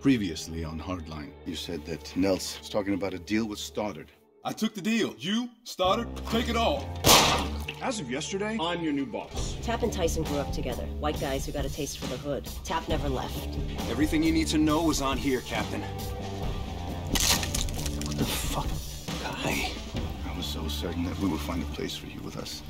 Previously on Hardline, you said that Nels was talking about a deal with Stoddard. I took the deal. You, Stoddard, take it all. As of yesterday, I'm your new boss. Tap and Tyson grew up together. White guys who got a taste for the hood. Tap never left. Everything you need to know is on here, Captain. What the fuck, guy? I was so certain that we would find a place for you with us.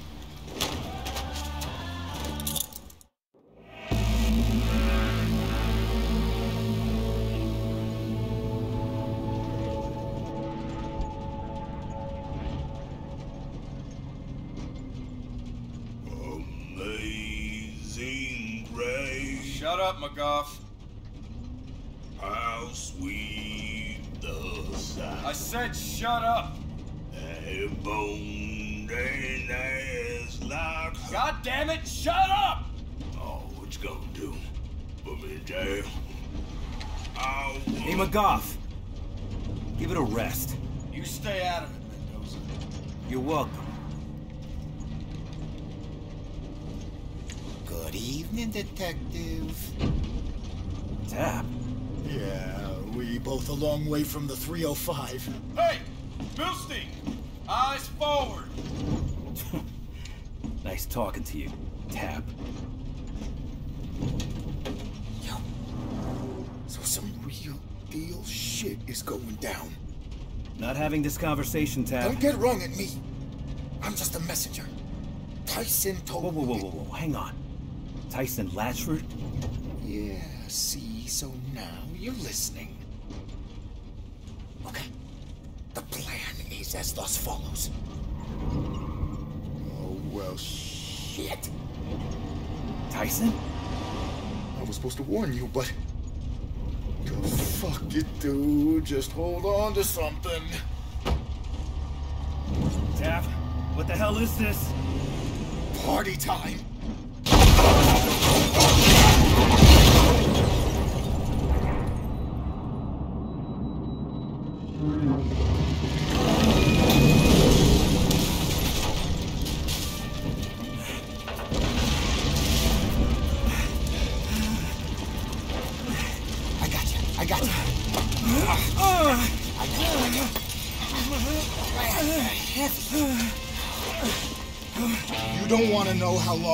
A bone and ass like her. God damn it, shut up! Oh, what you gonna do? Put me in jail? Oh, Hey, McGough. Give it a rest. You stay out of it, Mendoza. You're welcome. Good evening, Detective. Tap. Yeah, we both a long way from the 305. Hey, Milstein, eyes forward. Nice talking to you, Tap. Yo. So some real deal shit is going down. Not having this conversation, Tap. Don't get wrong at me. I'm just a messenger. Tyson told Whoa, whoa, whoa, me. whoa, whoa, hang on. Tyson Latchford? Yeah, see, so now you're listening. Okay. The plan is as thus follows. Oh, well, shit. Tyson? I was supposed to warn you, but. Fuck it, dude. Just hold on to something. Tap, what the hell is this? Party time.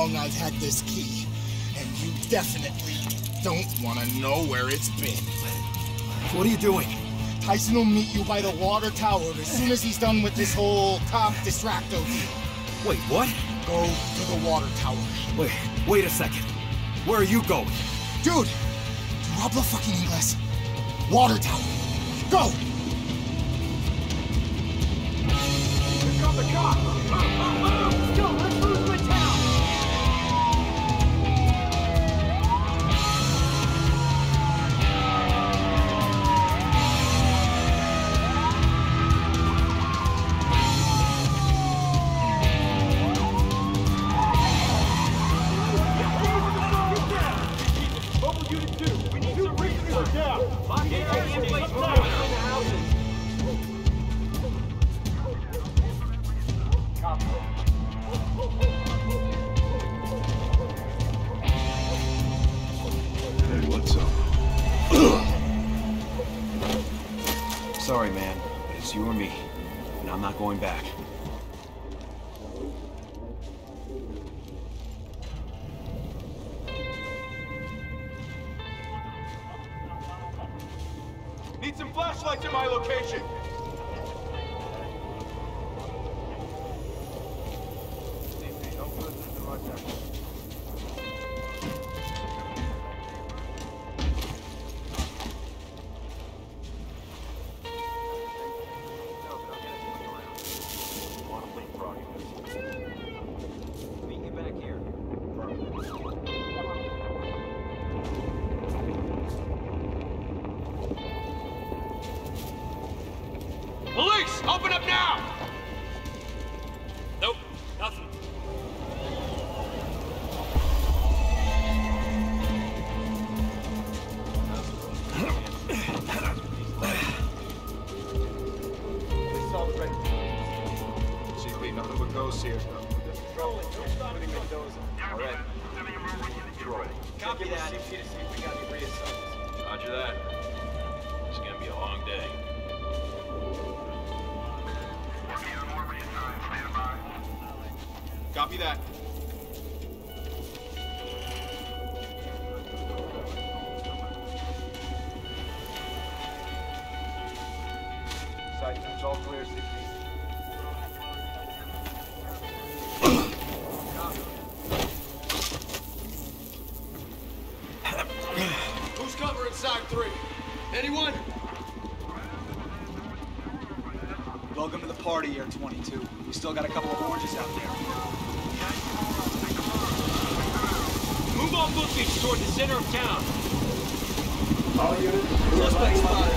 Long I've had this key, and you definitely don't want to know where it's been. What are you doing? Tyson will meet you by the water tower as soon as he's done with this whole top distracto deal. Wait, what? Go to the water tower. Wait, wait a second. Where are you going? Dude, you habla fucking English. Water tower. Go! Need some flashlights at my location. All clear, CP. Who's covering side three? Anyone? Welcome to the party, Air 22. We still got a couple of oranges out there. Move all bookings toward the center of town. All units. Suspect spotted.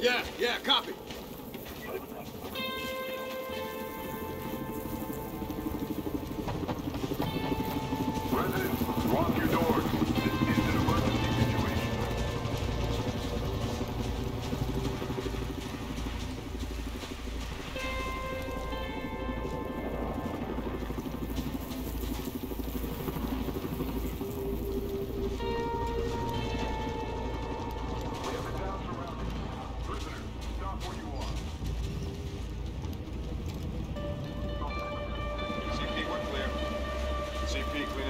Yeah, yeah, copy.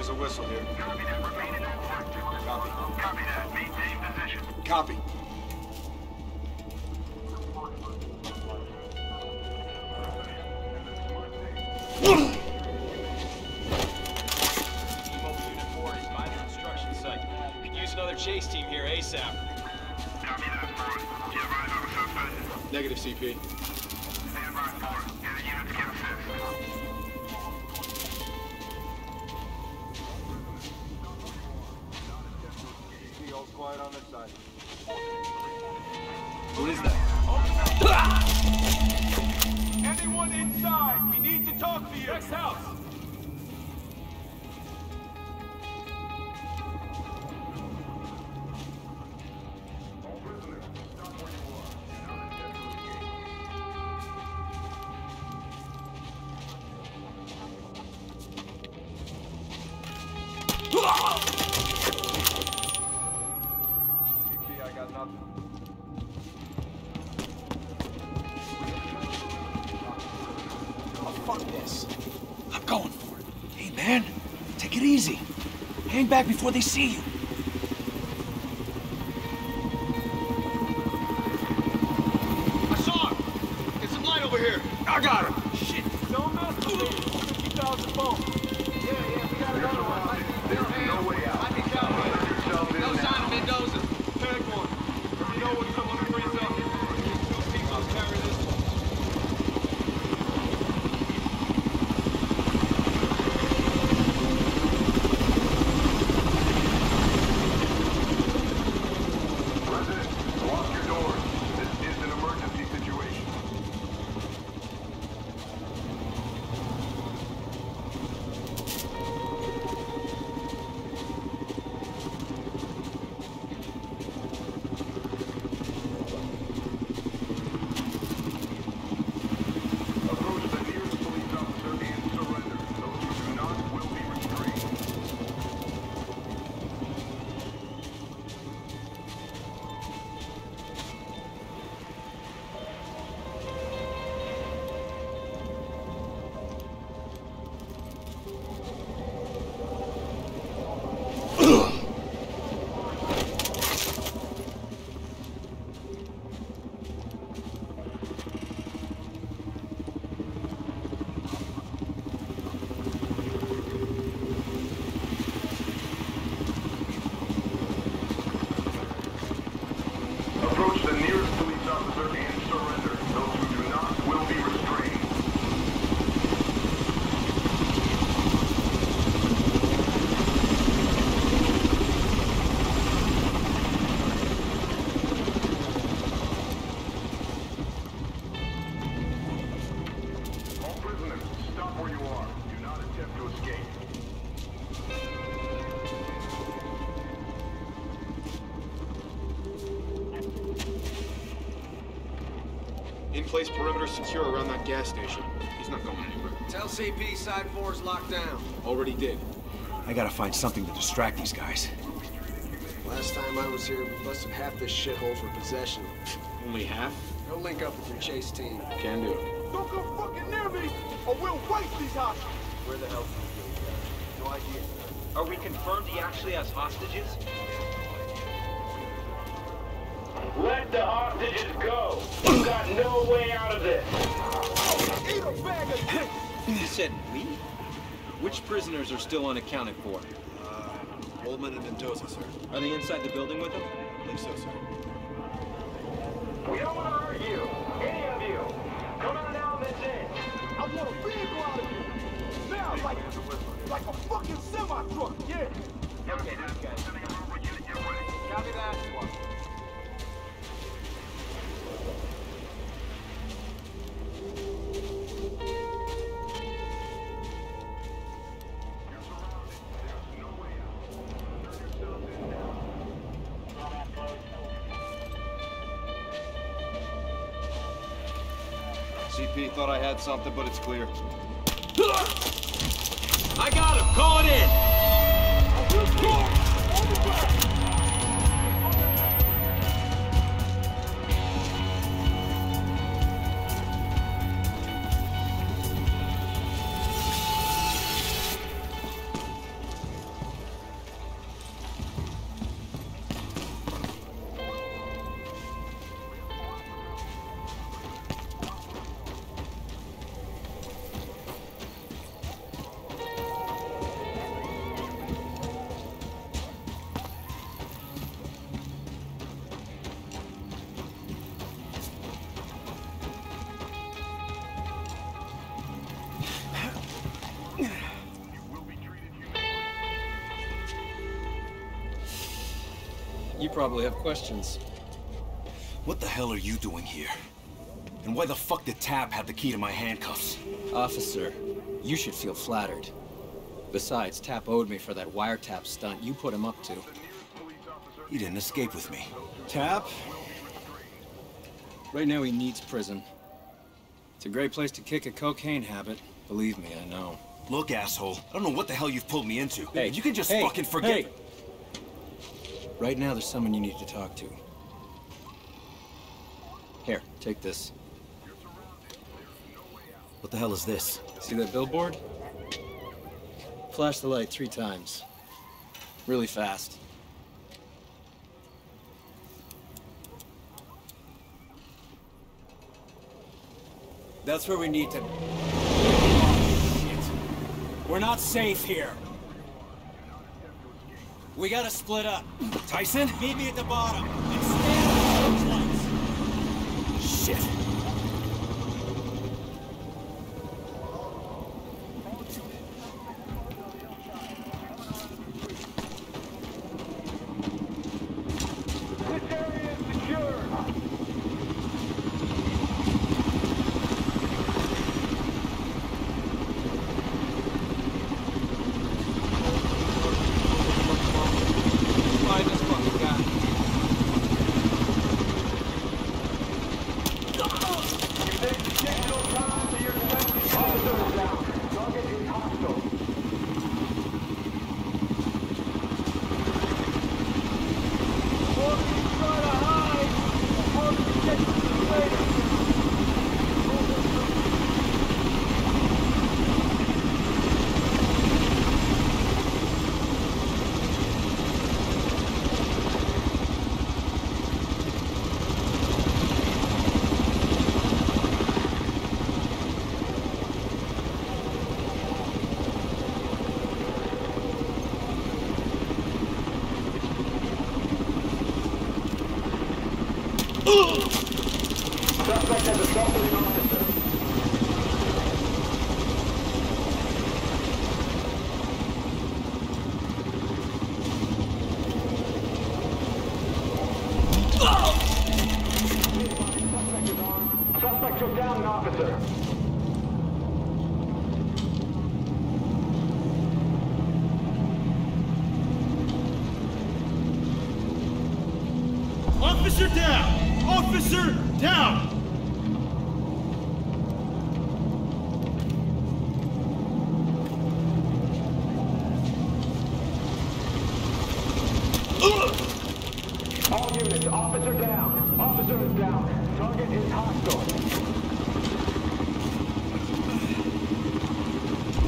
CP, clean as a whistle here. Copy that. Remain in contact. Copy. Copy that. Maintain position. Copy. Mobile Unit 4 is by the construction site. Could use another chase team here ASAP. Copy that, side. Who is that? Anyone inside? We need to talk to you. Next house. Fuck this. I'm going for it. Hey, man, take it easy. Hang back before they see you. I saw him. Get some light over here. I got him. Shit. Don't mess with me. 50,000 bones. In-place perimeter secure around that gas station. He's not going anywhere. Tell CP side four's locked down. Already did. I gotta find something to distract these guys. Last time I was here, we busted half this shithole for possession. Only half? Go link up with your chase team. Can do. Don't come fucking near me, or we'll waste these hostages. Where the hell hell's the No idea. Are we confirmed he actually has hostages? Let the hostages go. You got no way out of this. Eat a bag of You said we? Which prisoners are still unaccounted for? Uh, Oldman and Mendoza, sir. Are they inside the building with them? I believe so, sir. We don't want to hurt you. Any of you. Come on now, that's it. I want a vehicle out of here. Now, like, like a fucking semi-truck, yeah. Okay, this guy. Thought I had something, but it's clear. I got him! Call it in! You probably have questions. What the hell are you doing here? And why the fuck did Tap have the key to my handcuffs? Officer, you should feel flattered. Besides, Tap owed me for that wiretap stunt you put him up to. He didn't escape with me. Tap? Right now he needs prison. It's a great place to kick a cocaine habit. Believe me, I know. Look, asshole, I don't know what the hell you've pulled me into. Hey, you can just hey, fucking forget. hey. Right now there's someone you need to talk to. Here, take this. What the hell is this? See that billboard? Flash the light three times. Really fast. That's where we need to. We're not safe here. We gotta split up. Tyson? Meet me at the bottom. And stand on the searchlights. Shit. This area is secure. Find this fucking guy. You take additional time to your defensive officers down. Target is hostile. Suspect has assaulted an officer. Suspect is armed. Suspect took down an officer. Officer down! Officer down! All units, officer down. Officer is down. Target is hostile.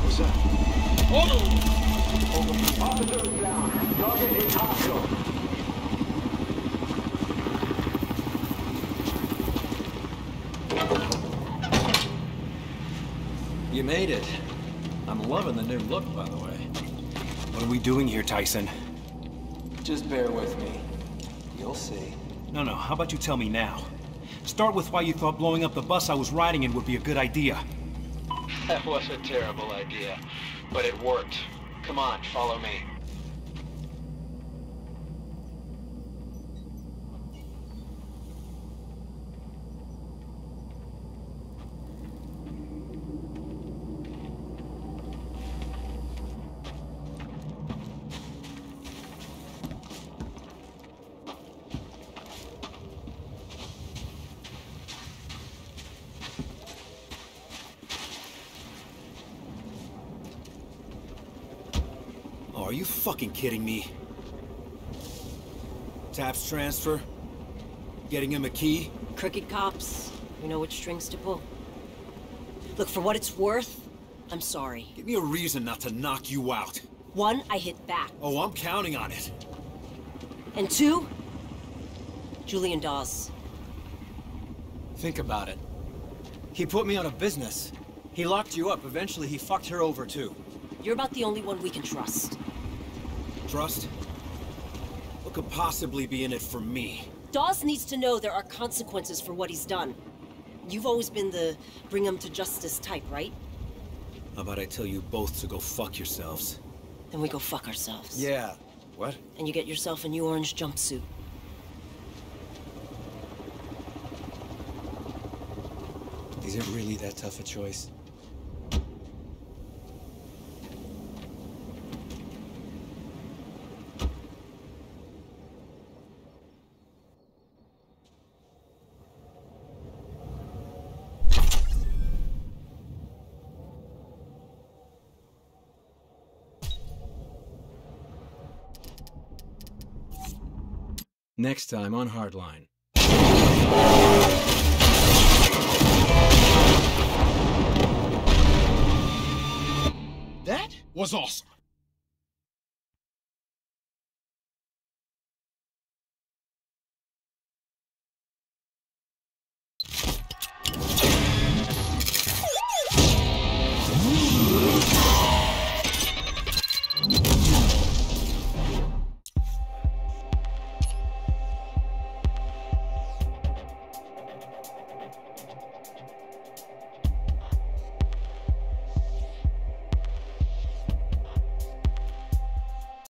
What's that? Officer is down. Target is hostile. You made it. I'm loving the new look, by the way. What are we doing here, Tyson? Just bear with me. You'll see. No, no, how about you tell me now? Start with why you thought blowing up the bus I was riding in would be a good idea. That was a terrible idea, but it worked. Come on, follow me. Fucking kidding me? Taps transfer? Getting him a key? Crooked cops. We know which strings to pull. Look, for what it's worth, I'm sorry. Give me a reason not to knock you out. One, I hit back. Oh, I'm counting on it. And two, Julian Dawes. Think about it. He put me out of business. He locked you up. Eventually, he fucked her over, too. You're about the only one we can trust. Trust? What could possibly be in it for me? Dawes needs to know there are consequences for what he's done. You've always been the bring him to justice type, right? How about I tell you both to go fuck yourselves? Then we go fuck ourselves. Yeah. What? And you get yourself a new orange jumpsuit. Is it really that tough a choice? Next time on Hardline. That was awesome.